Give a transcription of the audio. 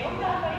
Yo,